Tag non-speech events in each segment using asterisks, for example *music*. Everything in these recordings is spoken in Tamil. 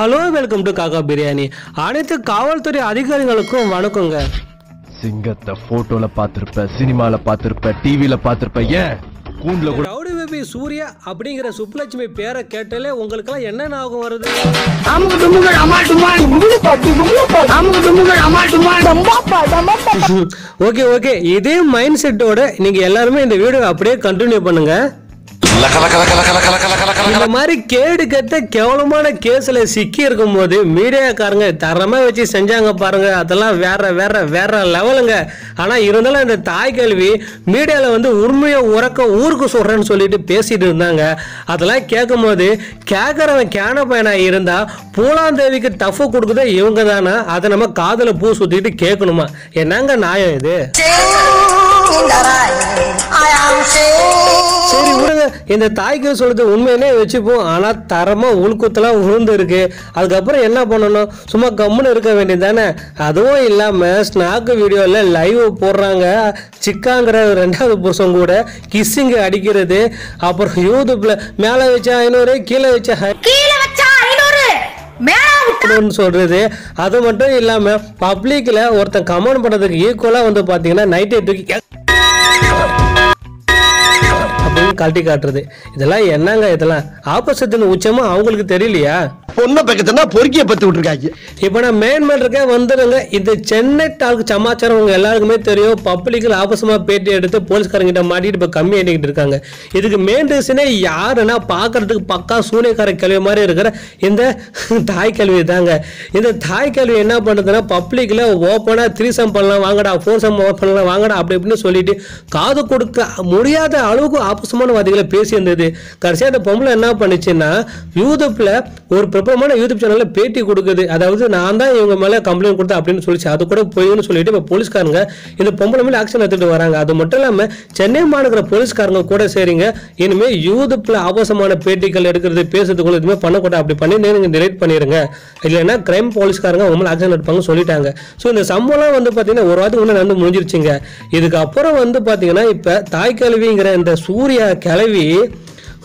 ஹலோ வெல்கம் டு காக்கா பிரியாணி அனைத்து காவல்துறை அதிகாரிகளுக்கும் வணக்கங்க. சிங்கத்தை போட்டோல பாத்திருப்ப சினிமால பாத்திருப்ப டிவில பாத்திருப்ப ஏன்? கூண்டுல கூட ரவுடி பேபி சூர்யா அப்படிங்கிற சுப்புலட்சுமி பேரை கேட்டாலே உங்களுக்கெல்லாம் என்ன ஞாபகம் வருது? *laughs* Okay okay. இதே மைண்ட் செட்டோட நீங்க எல்லாருமே இந்த வீடியோ அப்படியே கண்டினியூ பண்ணுங்க. இந்த மாதிரி கேடு கெட்ட கேவலமான கேஸ்ல சிக்கி இருக்கும் போது மீடியாக்காரங்க தரமா வச்சு செஞ்சாங்க பாருங்க. அதெல்லாம் வேற வேற வேற லெவலுங்க. ஆனா இருந்தாலும் இந்த தாய் கேள்வி மீடியால வந்து உண்மையை உறக்க ஊருக்கு சொல்றேன்னு சொல்லிட்டு பேசிட்டு இருந்தாங்க. அதெல்லாம் கேட்கும் போது கேட்கறவன் கேன பையனா இருந்தா பூலாந்தேவிக்கு டஃப் கொடுக்குதே இவங்க தானே அதை நம்ம காதுல பூ சுத்திட்டு கேட்கணுமா? என்னங்க நியாயம் இது? சரி விடுங்க. இந்த தாய்க்கு சொல்றது உண்மையிலே வச்சுப்போம். ஆனா தரமா உள்குத்தலாம் உளுந்து இருக்கு அதுக்கப்புறம் என்ன பண்ணணும்? சும்மா கம்முன்னு இருக்க வேண்டியது தானே அதுவும் இல்லாம ஸ்நாக் வீடியோல லைவ் போடுறாங்க. சிக்காங்கிற ரெண்டாவது புருஷன் கூட கிஸ்ஸிங்க அடிக்கிறது. அப்புறம் யூடியூப்ல மேல வச்ச ஐநூறு கீழே வச்ச ஐநூறுன்னு சொல்றது. அது மட்டும் இல்லாம பப்ளிக்ல ஒருத்தன் கமெண்ட் பண்றதுக்கு ஈக்குவலா வந்து பாத்தீங்கன்னா நைட்டே தூக்கி கழட்டி காட்டுறது. இதெல்லாம் என்னங்க இதெல்லாம்? ஆப்போசிட்னு உச்சமா அவங்களுக்கு தெரியலையா? பொண்ணை பக்கத்துனா பொறுக்கிய பத்து விட்டுருக்காங்க. இப்போ நான் மேன்மேன் இருக்க வந்துடுங்க இது சென்னை டாக்கு சமாச்சாரம் உங்க எல்லாருக்குமே தெரியும். பப்ளிக்கில் ஆபசமா பேட்டி எடுத்து போலீஸ்காரங்கிட்ட மாட்டிட்டு இப்போ கம்மி ஆகிட்டு இருக்காங்க. இதுக்கு மெயின் ரீசனே யாருன்னா பார்க்கறதுக்கு பக்கா சூனியக்கார கல்வி மாதிரி இருக்கிற இந்த தாய் கல்வி தாங்க. இந்த தாய் கல்வி என்ன பண்ணுதுன்னா பப்ளிக்கில் ஓப்பனாக த்ரீ சம் பண்ணலாம் வாங்கடா ஃபோர் சம் பண்ணலாம் வாங்கடா அப்படி இப்படின்னு சொல்லிட்டு காது கொடுக்க முடியாத அளவுக்கு ஆபசமான வாதிகளை பேசி இருந்தது. கடைசியாக அந்த பொம்பளை என்ன பண்ணுச்சுன்னா யூதப்பில் ஒரு பிரபலமான யூடியூப் சேனலில் பேட்டி கொடுக்குது. அதாவது நான் தான் இவங்க மேலே கம்ப்ளைண்ட் கொடுத்தேன் அப்படின்னு சொல்லிச்சு. அது கூட போயின்னு சொல்லிட்டு இப்போ போலீஸ்காரங்க இந்த பொம்பளை மேலே ஆக்ஷன் எடுத்துட்டு வராங்க. அது மட்டும் இல்லாம சென்னை மாநகர போலீஸ்காரங்க கூட சரிங்க. இனிமேல் யூதப்பில் ஆபாசமான பேட்டிகள் எடுக்கிறது பேசுறது கூட எதுவுமே பண்ணக்கூடாது அப்படி பண்ணி நீங்கள் டிலேட் பண்ணிடுங்க இல்லைன்னா கிரைம் போலீஸ்காரங்க அவங்க மேலே ஆக்ஷன் எடுப்பாங்க சொல்லிட்டாங்க. ஸோ இந்த சம்பவம்லாம் வந்து பாத்தீங்கன்னா ஒரு வாரத்துக்கு முன்னாடி நடந்து முடிஞ்சிருச்சுங்க. இதுக்கப்புறம் வந்து பாத்தீங்கன்னா இப்ப தாய் கிழவிங்கிற இந்த சூர்யா கிளவி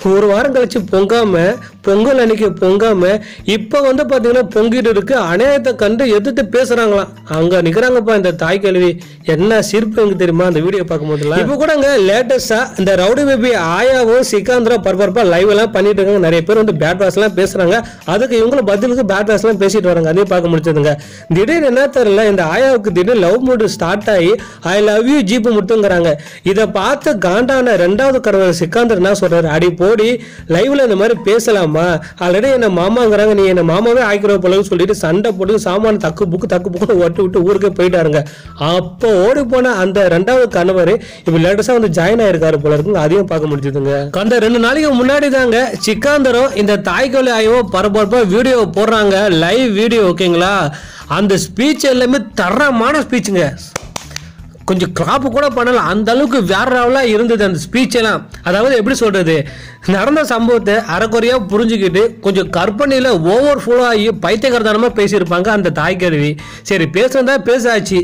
ஒரு வாரம் கழிச்சு பொங்காம பொங்கல் அன்னைக்கு பொங்காம இப்போ வந்து பார்த்தீங்கன்னா பொங்கிட்டு இருக்கு. அநியாயத்தை கண்டு எதிர்த்து பேசுறாங்களாம் அங்க நிக்கிறாங்கப்பா இந்த தாய் கல்வி என்ன சிரிப்பு எங்க தெரியுமா? அந்த வீடியோ பார்க்கும் போதுல கூட கூடங்க லேட்டஸ்டா இந்த ரவுடி பேபி ஆயாவும் சிகாந்திரம் பரபரப்பா லைவ் எல்லாம் பண்ணிட்டு இருக்காங்க. நிறைய பேர் வந்து பேட் வாஸ் எல்லாம் பேசுறாங்க. அதுக்கு இவங்களும் பதிலுக்கு பேட் வாஸ் எல்லாம் பேசிட்டு வராங்க. அதையும் பார்க்க முடிச்சதுங்க திடீர்னு என்ன தெரியல இந்த ஆயாவுக்கு திடீர்னு லவ் மூடு ஸ்டார்ட் ஆகி ஐ லவ் யூ ஜீப்பு முட்டுங்கிறாங்க. இதை பார்த்து காண்டான ரெண்டாவது கடவுள் சிக்காந்தர் என்ன சொல்றாரு? அடி போடி லைவ்ல இந்த மாதிரி பேசலாம்? ஆல்ரெடி என்ன மாமாங்கிறாங்க நீ என்ன மாமாவே ஆய்க்கிற போலன்னு சொல்லிட்டு சண்டை போட்டு சாமான தக்கு புக்கு தக்கு புக்குன்னு ஒட்டு விட்டு ஊருக்கே போயிட்டாருங்க. அப்போ ஓடி போன அந்த ரெண்டாவது கணவர் இப்போ லேட்டஸ்டா வந்து ஜாயின் ஆயிருக்காரு போல இருக்குங்க. அதையும் பார்க்க முடிஞ்சதுங்க. அந்த ரெண்டு நாளைக்கு முன்னாடி தாங்க சிக்காந்தரம் இந்த தாய்க்கொலை ஆய்வோ பரபரப்பா வீடியோ போடுறாங்க. லைவ் வீடியோ ஓகேங்களா அந்த ஸ்பீச் எல்லாமே தரமான ஸ்பீச்சுங்க கொஞ்சம் கிராப் கூட பண்ணலாம் அந்த அளவுக்கு வேற லெவலாக இருந்தது அந்த ஸ்பீச் எல்லாம் அதாவது எப்படி சொல்றது? நடந்த சம்பவத்தை அறக்குறையா புரிஞ்சுக்கிட்டு கொஞ்சம் கற்பனையில ஓவர் ஃபுல்லோ ஆகி பைத்தியகரத்தனமா பேசியிருப்பாங்க அந்த தாய் கருவி. சரி பேசுனதா பேசாச்சு.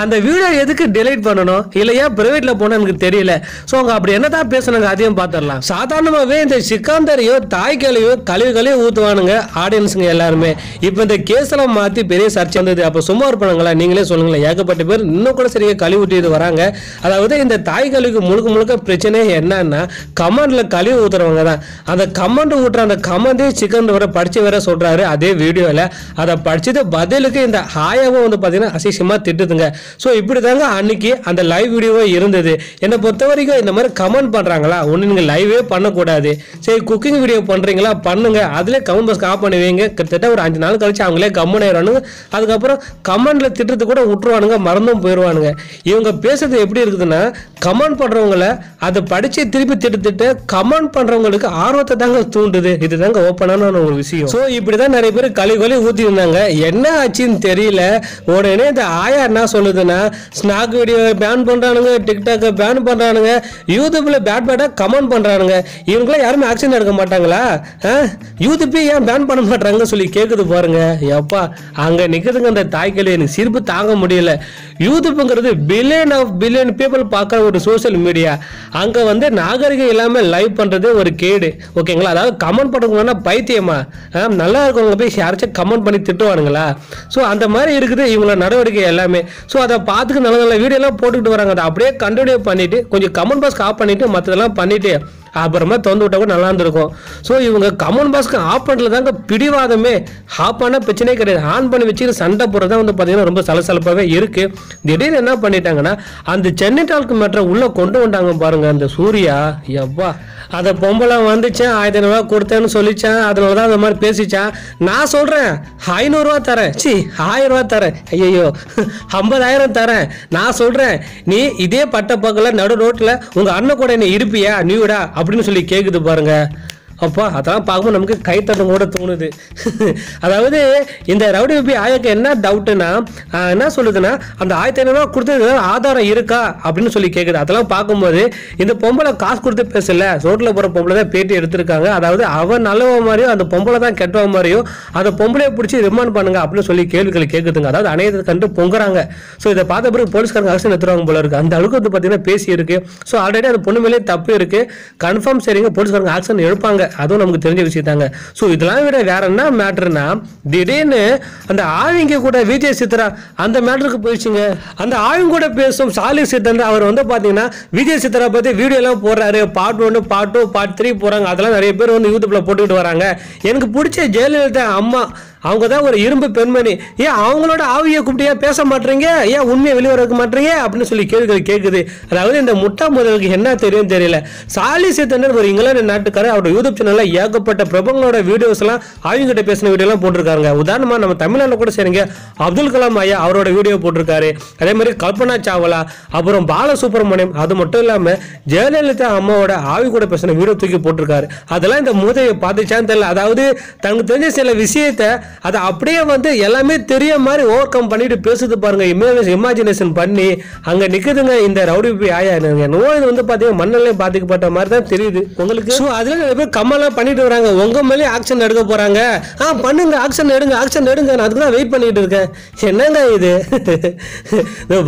அந்த வீடியோ எதுக்கு டெலீட் பண்ணணும்? இல்லையா பிரைவேட்ல போனால் எனக்கு தெரியல. ஸோ அவங்க அப்படி என்னதான் பேசுனாங்க அதையும் பார்த்துடலாம். சாதாரணமாகவே இந்த சிக்காந்தரையோ தாய் கேள்வியோ கழிவு கழிவு ஊற்றுவானுங்க ஆடியன்ஸுங்க எல்லாருமே. இப்போ இந்த கேஸெல்லாம் மாற்றி பெரிய சர்ச்சை வந்தது. அப்போ சும்மா இருப்பானுங்களா? நீங்களே சொல்லுங்களேன். ஏகப்பட்ட பேர் இன்னும் கூட சரியாக கழுவி ஊற்றிட்டு வராங்க. அதாவது இந்த தாய் கழிவுக்கு முழுக்க முழுக்க பிரச்சனை என்னன்னா கழிவு கழுவி ஊத்துறவங்க தான். அந்த கமெண்ட் ஊட்டுற அந்த கமெண்டே சிக்கன் வர படிச்சு வேற சொல்றாரு. அதே வீடியோவில் அதை படிச்சது பதிலுக்கு இந்த ஹாயாவும் வந்து பார்த்தீங்கன்னா அசிஷமா திட்டுதுங்க. ஸோ இப்படி தாங்க அன்னைக்கு அந்த லைவ் வீடியோவே இருந்தது. என்னை பொறுத்த வரைக்கும் இந்த மாதிரி கமெண்ட் பண்ணுறாங்களா ஒன்று நீங்கள் லைவே பண்ணக்கூடாது. சரி குக்கிங் வீடியோ பண்ணுறீங்களா பண்ணுங்க. அதிலே கமெண்ட் பாக்ஸ் ஆஃப் பண்ணுவீங்க கிட்டத்தட்ட ஒரு அஞ்சு நாள் கழிச்சு அவங்களே கம்மன் ஆயிடுவானுங்க அதுக்கப்புறம் கமெண்ட்ல திட்டுறது கூட விட்டுருவானுங்க மறந்தும் போயிடுவானுங்க இவங்க பேசுறது எப்படி இருக்குதுன்னா கமெண்ட் பண்ணுறவங்கள அதை படித்து திருப்பி திட்டு திட்டு கமெண்ட் பண்றவங்களுக்கு ஆர்வத்தை தாங்க தூண்டுது. இதுதாங்க ஓப்பனான ஒரு விஷயம். ஸோ இப்படிதான் நிறைய பேர் கழி கொலி ஊத்தி இருந்தாங்க என்ன ஆச்சுன்னு தெரியல. உடனே இந்த ஆயா என்ன சொல்லுதுன்னா ஸ்நாக் வீடியோ பேன் பண்றானுங்க டிக்டாக்கை பேன் பண்றானுங்க. யூடியூப்ல பேட் பேட்டா கமெண்ட் பண்றானுங்க. இவங்களாம் யாருமே ஆக்ஷன் எடுக்க மாட்டாங்களா? யூடியூப்பே ஏன் பேன் பண்ண மாட்டாங்கன்னு சொல்லி கேட்குது பாருங்க. எப்பா அங்க நிற்குதுங்க அந்த தாய்க்கழி எனக்கு சிரிப்பு தாங்க முடியல. யூடியூப்புங்கிறது பில்லியன் ஆஃப் பில்லியன் பீப்புள் பார்க்குற ஒரு சோசியல் மீடியா அங்கே வந்து நாகரிகம் இல்லாமல் லைவ் பண்ணுறது ஒரு கேடு ஓகேங்களா? அதாவது கமெண்ட் பண்ணுறவங்கன்னா பைத்தியமா? நல்லா இருக்கவங்க போய் யாராச்சும் கமெண்ட் பண்ணி திட்டுவானுங்களா? ஸோ அந்த மாதிரி இருக்குது இவங்களோட நடவடிக்கை எல்லாமே. ஸோ அதை பார்த்துக்கு நல்ல நல்ல வீடியோலாம் போட்டுக்கிட்டு வராங்க. அதை அப்படியே கண்டினியூ பண்ணிவிட்டு கொஞ்சம் கமெண்ட் பாக்ஸ் ஆஃப் பண்ணிட்டு மற்றதெல்லாம் பண்ணிவிட்டு அப்புறமா திறந்து விட்டா கூட நல்லா இருந்திருக்கும். ஸோ இவங்க கமெண்ட் பாஸ்க்கு ஆஃப் பண்ணல தாங்க பிடிவாதமே. ஆஃப் பண்ணால் பிரச்சனையே கிடையாது. ஆன் பண்ணி வச்சுட்டு சண்டை போடுறது தான் வந்து பார்த்தீங்கன்னா ரொம்ப சலசலப்பாகவே இருக்குது திடீர்னு என்ன பண்ணிட்டாங்கன்னா அந்த சென்னை டால்க்கு மேட்ரை உள்ளே கொண்டு வந்தாங்க பாருங்க அந்த சூர்யா. எவ்வா அதை பொம்பளை வந்துச்சேன் ஆயிரத்தி ஐநூறுரூவா கொடுத்தேன்னு சொல்லிச்சேன் அதனால தான் அந்த மாதிரி பேசிச்சான். நான் சொல்கிறேன் ஐநூறுரூவா தரேன். சி ஆயிரம் ரூபா தரேன். ஐயோ ஐம்பதாயிரம் தரேன். நான் சொல்கிறேன் நீ இதே பட்டப்பக்கத்தில் நடு ரோட்டில் உங்கள் அண்ணன் கூட என்ன இருப்பியா நீடா அப்படின்னு சொல்லி கேட்குது பாருங்க. அப்பா அதெல்லாம் பார்க்கும்போது நமக்கு கைத்தட்டம் கூட தோணுது. அதாவது இந்த ரவுடி பி ஆயக்கு என்ன டவுட்டுன்னா என்ன சொல்லுதுன்னா அந்த ஆயிரத்தி ஐநூறுரூவா கொடுத்தது ஆதாரம் இருக்கா அப்படின்னு சொல்லி கேட்குது அதெல்லாம் பார்க்கும்போது இந்த பொம்பளை காசு கொடுத்து பேசல ரோட்டில் போகிற பொம்பளை தான் பேட்டி எடுத்திருக்காங்க. அதாவது அவன் நல்லவ மாதிரியும் அந்த பொம்பளை தான் கெட்டவ மாதிரியும் அந்த பொம்பளையை பிடிச்சி ரிமாண்ட் பண்ணுங்க அப்படின்னு சொல்லி கேள்விகள் கேட்குதுங்க அதாவது அணையத்தை கண்டு பொங்குறாங்க. ஸோ இதை பார்த்த பிறகு போலீஸ்காரங்க ஆக்ஷன் எடுத்துருவாங்க போல இருக்கு. அந்த அளவுக்கு வந்து பார்த்தீங்கன்னா பேசி இருக்கு. ஸோ ஆல்ரெடி அந்த பொண்ணு மேலே தப்பு இருக்கு. கன்ஃபார்ம் சரிங்க போலீஸ்காரங்க ஆக்ஷன் எடுப்பாங்க. அதுவும் நமக்கு தெரிஞ்ச விஷயம் தாங்க ஸோ இதெல்லாம் விட வேற என்ன மேட்ருனா திடீர்னு அந்த ஆவிங்க கூட விஜய் சித்ரா அந்த மேட்டருக்கு போயிடுச்சுங்க. அந்த ஆவிங்க கூட பேசும் சாலி சித்தன் அவர் வந்து பார்த்தீங்கன்னா விஜய் சித்ரா பற்றி வீடியோலாம் போடுறாரு. பார்ட் ஒன்று பார்ட் டூ பார்ட் த்ரீ போகிறாங்க அதெல்லாம் நிறைய பேர் வந்து யூடியூப்பில் போட்டுக்கிட்டு வராங்க. எனக்கு பிடிச்ச ஜெயலலிதா அம்மா அவங்க தான் ஒரு இரும்பு பெண்மணி. ஏன் அவங்களோட ஆவியை கூப்பிட்டு ஏன் பேச மாட்டேறீங்க ஏன் உண்மையை வெளியே வரக்க மாட்டீங்க? அப்படின்னு சொல்லி கேள்விகள் கேட்குது. அதாவது இந்த முட்டா முதலுக்கு என்ன தெரியும் தெரியல. சாலி சேத்தனர் ஒரு இங்கிலாந்து நாட்டுக்காரர் அவரோட யூடியூப் சேனலில் ஏகப்பட்ட பிரபங்களோட வீடியோஸ்லாம் ஆவிங்கிட்ட பேசின வீடியோலாம் போட்டிருக்காங்க உதாரணமாக நம்ம தமிழ்நாட்டில் கூட சரிங்க அப்துல் கலாம் ஐயா அவரோட வீடியோ போட்டிருக்காரு. அதே மாதிரி கல்பனா சாவலா அப்புறம் பாலசுப்ரமணியம் அது மட்டும் இல்லாமல் ஜெயலலிதா அம்மாவோட ஆவி கூட பேசின வீடியோ தூக்கி போட்டிருக்காரு. அதெல்லாம் இந்த மூதையை பார்த்துச்சான்னு தெரியல. அதாவது தனக்கு தெரிஞ்ச சில விஷயத்த அதை அப்படியே வந்து எல்லாமே தெரிய மாதிரி ஓவர் கம் பண்ணிட்டு பேசுது பாருங்க. இமேஜினேஷன் பண்ணி அங்க நிக்குதுங்க இந்த ரவுடி போய் ஆயா என்னவோ இது வந்து பாத்தீங்கன்னா மண்ணெல்லாம் பாதிக்கப்பட்ட மாதிரி தான் தெரியுது. உங்களுக்கு? ஸோ அதுல நிறைய பேர் கம்மலாம் பண்ணிட்டு வராங்க. உங்க மேலே ஆக்ஷன் எடுக்க போறாங்க. ஆ பண்ணுங்க ஆக்ஷன் எடுங்க ஆக்ஷன் எடுங்க. நான் அதுக்கு தான் வெயிட் பண்ணிட்டு இருக்கேன். என்னங்க இது?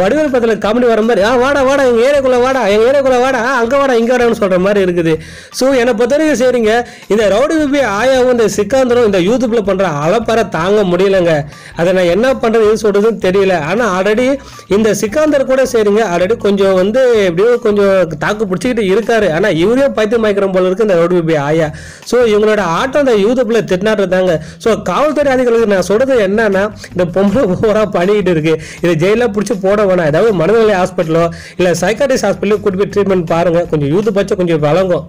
வடிவேல் படத்துல காமெடி வர மாதிரி ஆ வாடா வாடா எங்க ஏரியாக்குள்ள வாடா எங்க ஏரியாக்குள்ள வாடா அங்கே அங்க வாடா இங்க வாடான்னு சொல்ற மாதிரி இருக்குது. ஸோ என்னை பொறுத்தவரைக்கும் சரிங்க. இந்த ரவுடி பிபி ஆயாவும் இந்த சிக்காந்தரும் இந்த யூடியூப்ல பண்ற அளப்பற தாங்க முடியலங்க. அதை நான் என்ன பண்ணுறது சொல்கிறதுன்னு தெரியல. ஆனால் ஆல்ரெடி இந்த சிக்காந்தர் கூட சரிங்க. ஆல்ரெடி கொஞ்சம் வந்து எப்படியோ கொஞ்சம் தாக்கு பிடிச்சிக்கிட்டு இருக்காரு. ஆனால் இவரே பைத்தியம் மயக்கிற போல இருக்கு இந்த ரோடு பிபி ஆயா. ஸோ இவங்களோட ஆட்டம் அந்த யூதப்பில் திட்டினாட்டு தாங்க ஸோ காவல்துறை அதிகாரிகளுக்கு நான் சொல்கிறது என்னன்னா இந்த பொம்பளை ஓவரா பண்ணிக்கிட்டு இருக்கு. இதை ஜெயிலில் பிடிச்சி போட வேணாம். ஏதாவது மனநிலை ஹாஸ்பிட்டலோ இல்லை சைக்காட்டிஸ்ட் ஹாஸ்பிட்டலோ கூட்டி போய் ட்ரீட்மெண்ட் பாருங்கள் கொஞ்சம் யூத் பச்சை கொஞ்சம் வழங்கும்